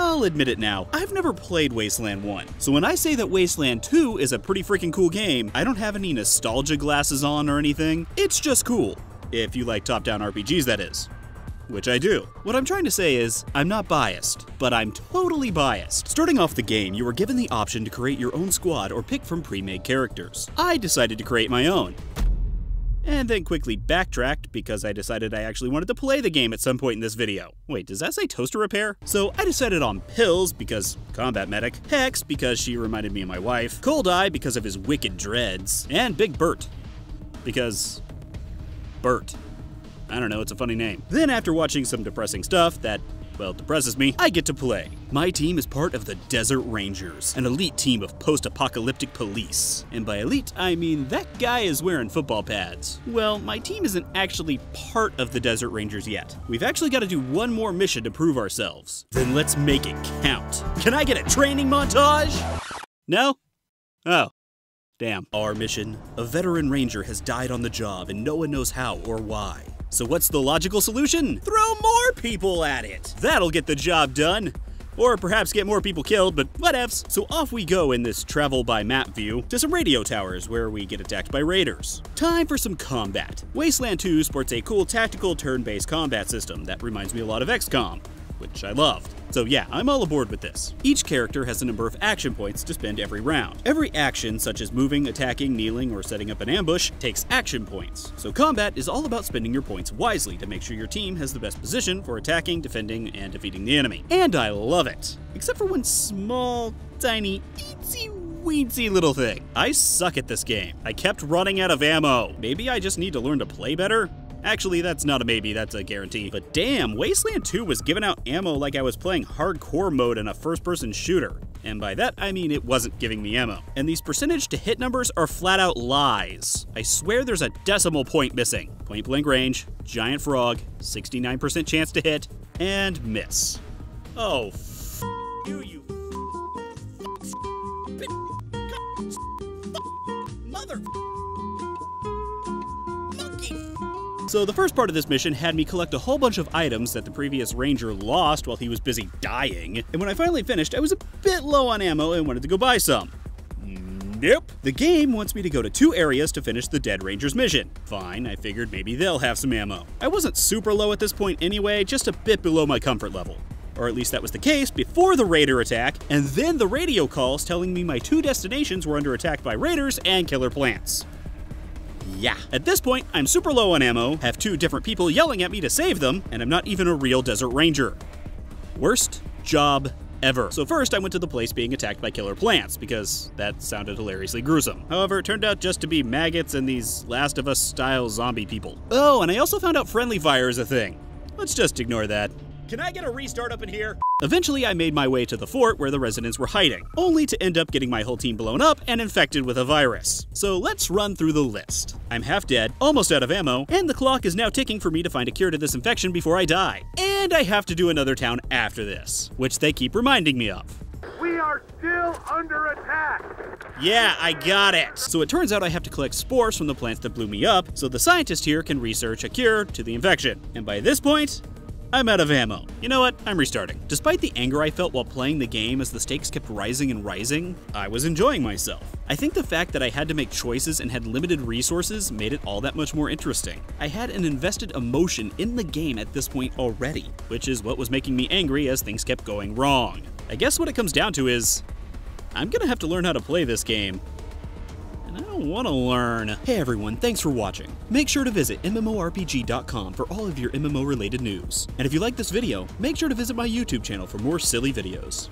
I'll admit it now, I've never played Wasteland 1. So when I say that Wasteland 2 is a pretty freaking cool game, I don't have any nostalgia glasses on or anything. It's just cool. If you like top-down RPGs, that is which I do. What I'm trying to say is, I'm not biased, but I'm totally biased. Starting off the game, you were given the option to create your own squad or pick from pre-made characters. I decided to create my own. And then quickly backtracked because I decided I actually wanted to play the game at some point in this video. Wait, does that say toaster repair? So I decided on Pills because combat medic, Hex because she reminded me of my wife, Cold Eye because of his wicked dreads, and Big Bert because Bert. I don't know, it's a funny name. Then, after watching some depressing stuff that, well, depresses me, I get to play. My team is part of the Desert Rangers, an elite team of post apocalyptic police. And by elite, I mean that guy is wearing football pads. Well, my team isn't actually part of the Desert Rangers yet. We've actually got to do one more mission to prove ourselves. Then let's make it count. Can I get a training montage? No? Oh. Damn. Our mission a veteran ranger has died on the job and no one knows how or why. So what's the logical solution? Throw more people at it! That'll get the job done. Or perhaps get more people killed, but whatevs. So off we go in this travel by map view to some radio towers where we get attacked by raiders. Time for some combat. Wasteland 2 sports a cool tactical turn-based combat system that reminds me a lot of XCOM which I loved. So yeah, I'm all aboard with this. Each character has a number of action points to spend every round. Every action, such as moving, attacking, kneeling, or setting up an ambush, takes action points. So combat is all about spending your points wisely to make sure your team has the best position for attacking, defending, and defeating the enemy. And I love it! Except for one small, tiny, itsy weensy little thing. I suck at this game. I kept running out of ammo. Maybe I just need to learn to play better? Actually, that's not a maybe, that's a guarantee. But damn, Wasteland 2 was giving out ammo like I was playing hardcore mode in a first-person shooter. And by that, I mean it wasn't giving me ammo. And these percentage to hit numbers are flat out lies. I swear there's a decimal point missing. Point blank range, giant frog, 69% chance to hit, and miss. Oh, So the first part of this mission had me collect a whole bunch of items that the previous ranger lost while he was busy dying, and when I finally finished, I was a bit low on ammo and wanted to go buy some. Nope. The game wants me to go to two areas to finish the Dead Ranger's mission. Fine, I figured maybe they'll have some ammo. I wasn't super low at this point anyway, just a bit below my comfort level. Or at least that was the case before the raider attack, and then the radio calls telling me my two destinations were under attack by raiders and killer plants. Yeah. At this point, I'm super low on ammo, have two different people yelling at me to save them, and I'm not even a real desert ranger. Worst job ever. So first I went to the place being attacked by killer plants, because that sounded hilariously gruesome. However, it turned out just to be maggots and these Last of Us style zombie people. Oh, and I also found out friendly fire is a thing. Let's just ignore that. Can I get a restart up in here? Eventually, I made my way to the fort where the residents were hiding, only to end up getting my whole team blown up and infected with a virus. So let's run through the list. I'm half dead, almost out of ammo, and the clock is now ticking for me to find a cure to this infection before I die. And I have to do another town after this, which they keep reminding me of. We are still under attack! Yeah, I got it! So it turns out I have to collect spores from the plants that blew me up, so the scientist here can research a cure to the infection. And by this point, I'm out of ammo. You know what? I'm restarting. Despite the anger I felt while playing the game as the stakes kept rising and rising, I was enjoying myself. I think the fact that I had to make choices and had limited resources made it all that much more interesting. I had an invested emotion in the game at this point already, which is what was making me angry as things kept going wrong. I guess what it comes down to is, I'm gonna have to learn how to play this game I don't want to learn. Hey everyone, thanks for watching. Make sure to visit MMORPG.com for all of your MMO related news. And if you like this video, make sure to visit my YouTube channel for more silly videos.